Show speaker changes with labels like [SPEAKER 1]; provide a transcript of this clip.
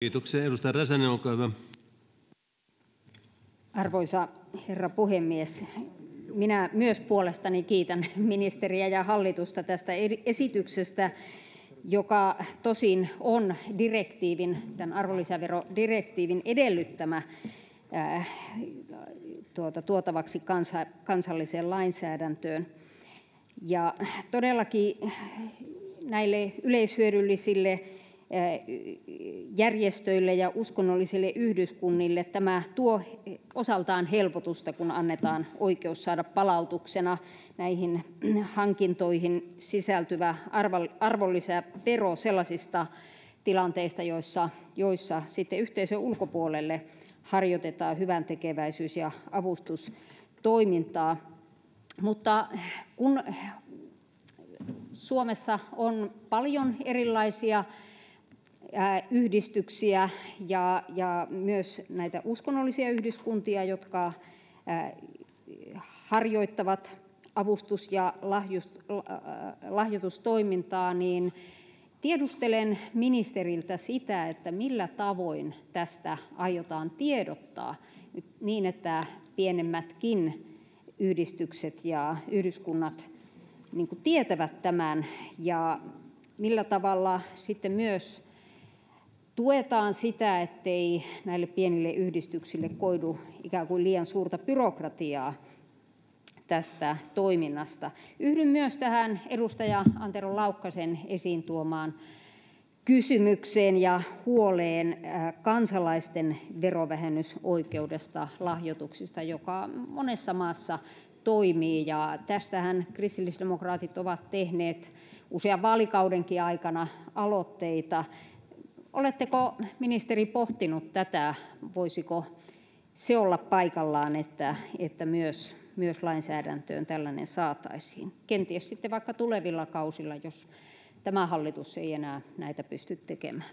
[SPEAKER 1] Kiitoksia. — Edustaja Räsänen, olkaa hyvä. Arvoisa herra puhemies! Minä myös puolestani kiitän ministeriä ja hallitusta tästä esityksestä, joka tosin on arvonlisäverodirektiivin edellyttämä tuotavaksi kansalliseen lainsäädäntöön. Todellakin näille yleishyödyllisille järjestöille ja uskonnollisille yhdyskunnille tämä tuo osaltaan helpotusta, kun annetaan oikeus saada palautuksena näihin hankintoihin sisältyvä arvonlisävero sellaisista tilanteista, joissa sitten yhteisön ulkopuolelle harjoitetaan hyväntekeväisyys- ja avustustoimintaa. Mutta kun Suomessa on paljon erilaisia yhdistyksiä ja myös näitä uskonnollisia yhdyskuntia, jotka harjoittavat avustus- ja lahjoitustoimintaa, niin tiedustelen ministeriltä sitä, millä tavoin tästä aiotaan tiedottaa niin, että pienemmätkin yhdistykset ja yhdyskunnat tietävät tämän, ja millä tavalla sitten myös tuetaan sitä, ettei näille pienille yhdistyksille koidu ikään kuin liian suurta byrokratiaa tästä toiminnasta. Yhdyn myös tähän edustaja Antero Laukkasen esiin tuomaan kysymykseen ja huoleen kansalaisten verovähennysoikeudesta lahjoituksista, joka monessa maassa toimii. Tästähän kristillisdemokraatit ovat tehneet usean vaalikaudenkin aikana aloitteita. Oletteko, ministeri, pohtinut tätä? Voisiko se olla paikallaan, että myös lainsäädäntöön tällainen saataisiin, kenties sitten vaikka tulevilla kausilla, jos tämä hallitus ei enää näitä pysty tekemään?